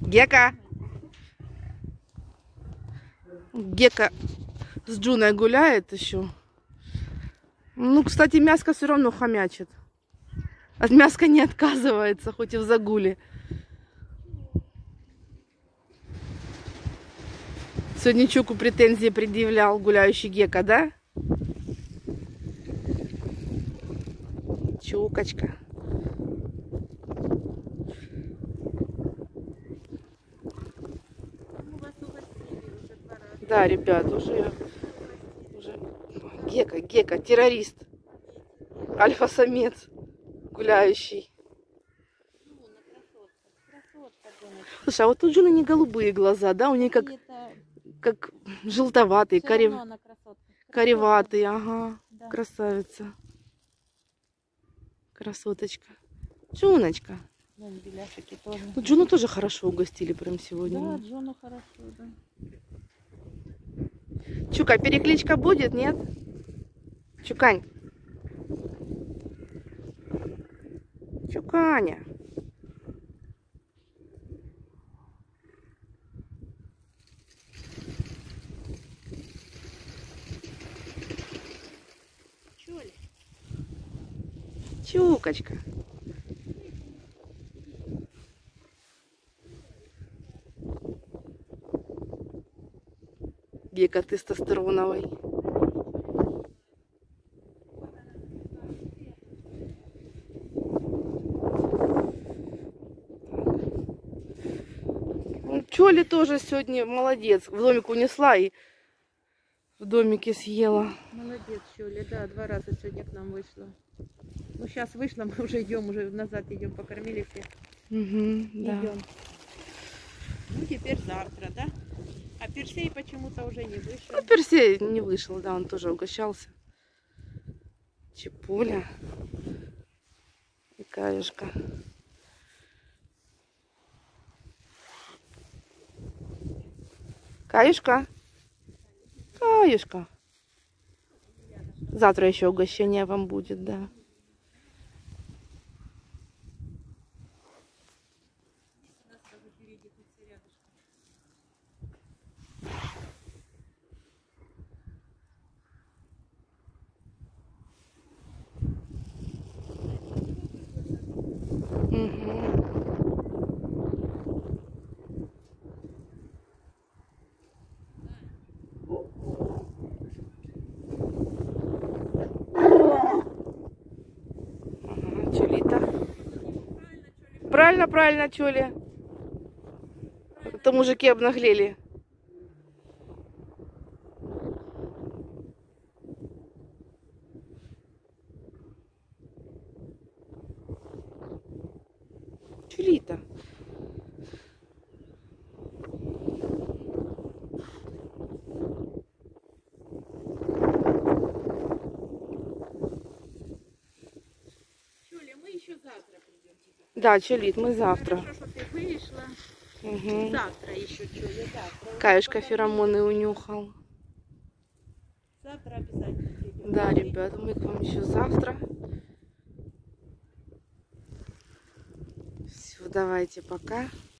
Гека. Гека с Джуной гуляет еще. Ну, кстати, мяско все равно хомячит. От мяска не отказывается, хоть и в загуле. Сегодня Чуку претензии предъявлял гуляющий Гека, да? Чукочка. Мы вас угостили уже два раза. Да, ребят, уже, уже Гека, Гека, террорист, альфа-самец, гуляющий. Слушай, а вот у Джуны не голубые глаза, да, у нее как, как желтоватые, карев- кареватые, ага, Да. красавица. Красоточка. Джуночка. Беляшики тоже. Ну, Джуну тоже хорошо угостили прям Да, сегодня. Джуну хорошо, да. Чука, перекличка будет, нет? Чукань. Чуканя. Чули? Чукочка. Гека тестостероновый. Ну, Чоли тоже сегодня молодец. В домик унесла и в домике съела. Молодец, Чули. Да, два раза сегодня к нам вышла. Ну, сейчас вышла, мы уже идем, уже назад идем, покормили всех. Мгм, да. Идем. Ну, теперь завтра, да? А Персей почему-то уже не вышел. Ну, Персей не вышел, да, он тоже угощался. Чепуля. И каюшка. Каюшка. Каюшка. Завтра еще угощение вам будет, да. Правильно, правильно, Чули. Это мужики обнаглели. Чулита. Чуля, мы еще завтра придем тебе. Да, Чулит, мы завтра. Хорошо, что ты вышла. Угу. Завтра еще, Чуля, завтра. Каюшка феромоны унюхал. Завтра обязательно. Да, ребята, мы к вам еще завтра. Все, давайте, пока.